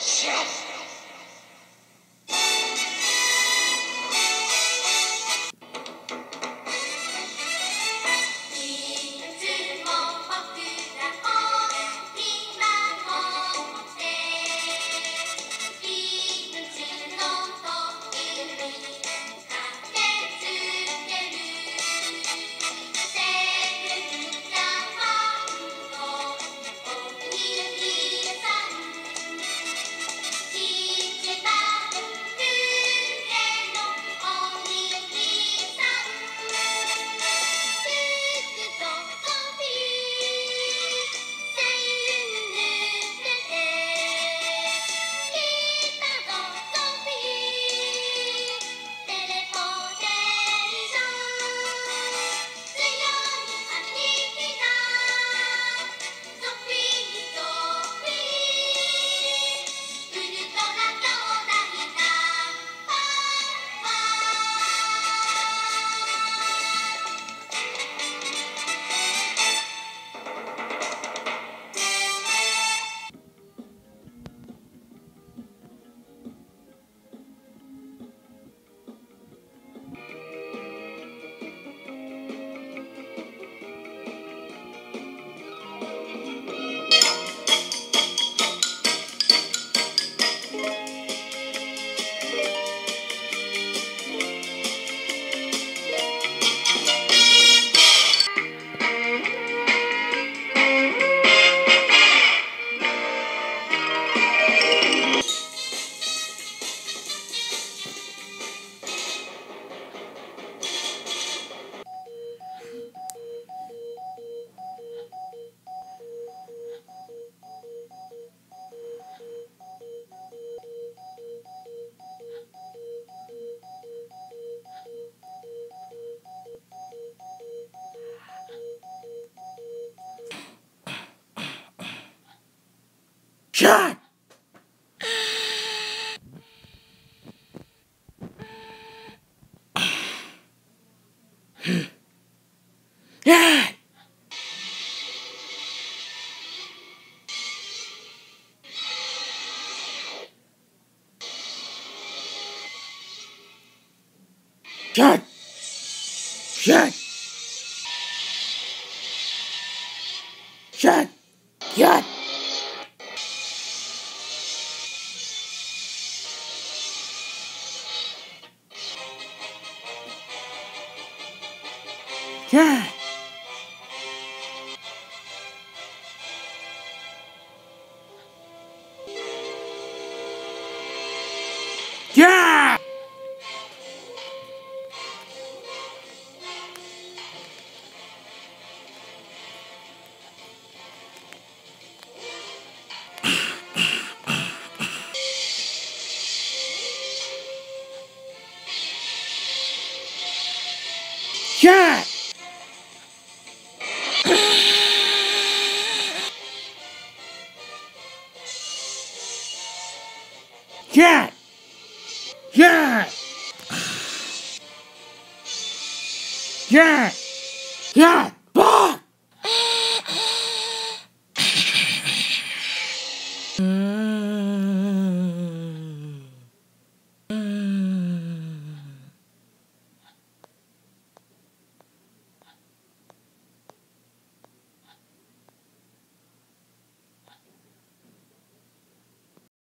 Shit. John! yeah! John! John! Yeah. Yeah! Yeah! Yeah! Yeah! Bye!